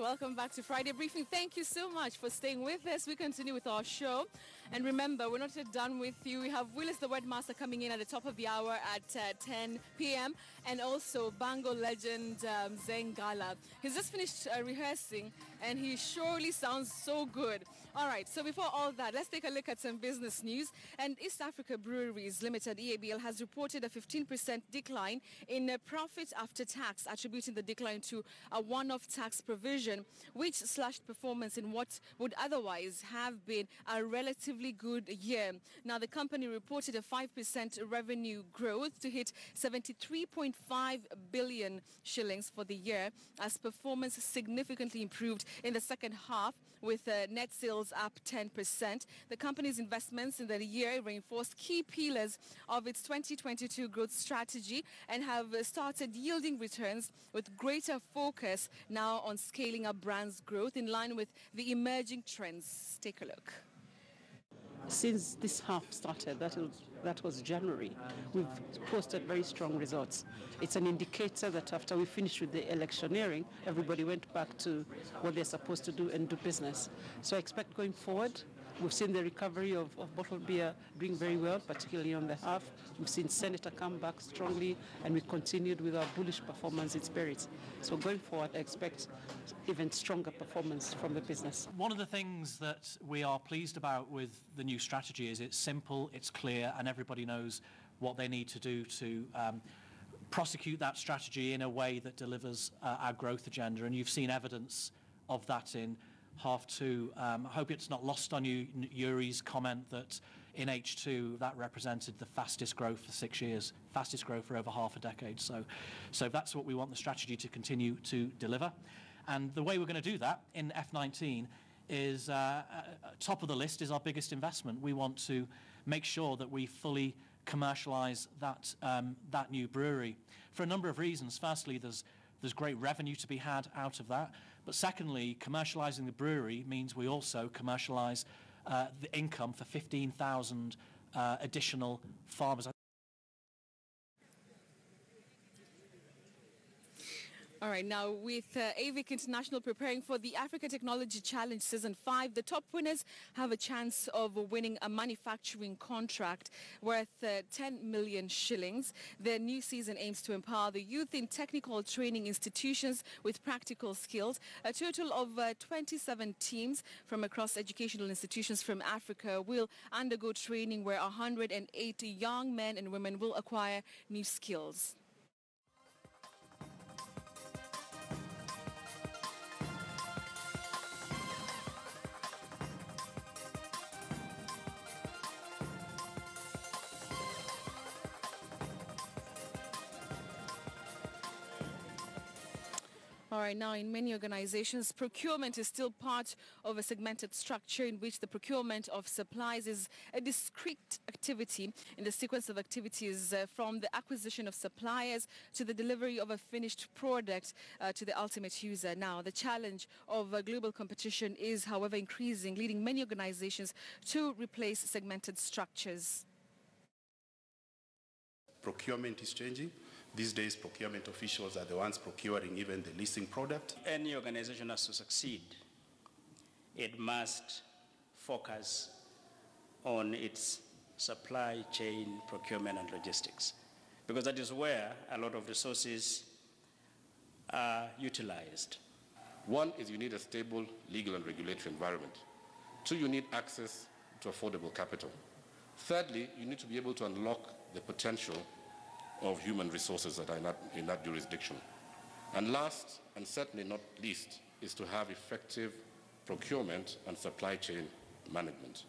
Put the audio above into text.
welcome back to Friday Briefing. Thank you so much for staying with us. We continue with our show. And remember, we're not yet done with you. We have Willis the Wordmaster coming in at the top of the hour at uh, 10 p.m. and also Bango legend um, Zengala. He's just finished uh, rehearsing and he surely sounds so good. All right, so before all that, let's take a look at some business news. And East Africa Breweries Limited, EABL, has reported a 15% decline in uh, profit after tax, attributing the decline to a one-off tax provision, which slashed performance in what would otherwise have been a relatively good year. Now, the company reported a 5% revenue growth to hit 73.5 billion shillings for the year as performance significantly improved in the second half with uh, net sales up 10%. The company's investments in the year reinforced key pillars of its 2022 growth strategy and have started yielding returns with greater focus now on scaling up brands growth in line with the emerging trends. Take a look. Since this half started, that was, that was January, we've posted very strong results. It's an indicator that after we finished with the electioneering, everybody went back to what they're supposed to do and do business. So I expect going forward, We've seen the recovery of, of bottled beer doing very well, particularly on the half. We've seen Senator come back strongly, and we continued with our bullish performance in spirits. So going forward, I expect even stronger performance from the business. One of the things that we are pleased about with the new strategy is it's simple, it's clear, and everybody knows what they need to do to um, prosecute that strategy in a way that delivers uh, our growth agenda. And you've seen evidence of that in half two. Um, I hope it's not lost on you, Yuri's comment that in H2 that represented the fastest growth for six years, fastest growth for over half a decade. So, so that's what we want the strategy to continue to deliver. And the way we're going to do that in F19 is uh, uh, top of the list is our biggest investment. We want to make sure that we fully commercialize that, um, that new brewery for a number of reasons. Firstly, there's there's great revenue to be had out of that. But secondly, commercialising the brewery means we also commercialise uh, the income for 15,000 uh, additional farmers. All right, now with uh, AVIC International preparing for the Africa Technology Challenge Season 5, the top winners have a chance of winning a manufacturing contract worth uh, 10 million shillings. The new season aims to empower the youth in technical training institutions with practical skills. A total of uh, 27 teams from across educational institutions from Africa will undergo training where 180 young men and women will acquire new skills. All right, now in many organizations, procurement is still part of a segmented structure in which the procurement of supplies is a discrete activity in the sequence of activities uh, from the acquisition of suppliers to the delivery of a finished product uh, to the ultimate user. Now, the challenge of uh, global competition is, however, increasing, leading many organizations to replace segmented structures. Procurement is changing these days, procurement officials are the ones procuring even the leasing product. Any organization has to succeed. It must focus on its supply chain procurement and logistics because that is where a lot of resources are utilized. One is you need a stable legal and regulatory environment. Two, you need access to affordable capital. Thirdly, you need to be able to unlock the potential of human resources that are in that, in that jurisdiction. And last, and certainly not least, is to have effective procurement and supply chain management.